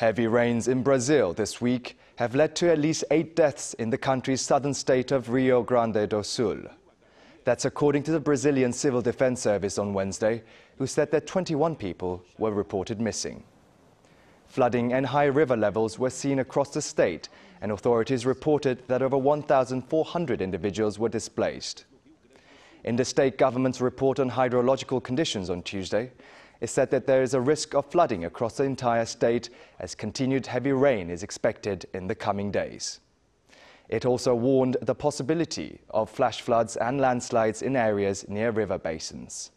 Heavy rains in Brazil this week have led to at least eight deaths in the country's southern state of Rio Grande do Sul. That's according to the Brazilian Civil Defense Service on Wednesday, who said that 21 people were reported missing. Flooding and high river levels were seen across the state, and authorities reported that over 1,400 individuals were displaced. In the state government's report on hydrological conditions on Tuesday, it said that there is a risk of flooding across the entire state as continued heavy rain is expected in the coming days. It also warned the possibility of flash floods and landslides in areas near river basins.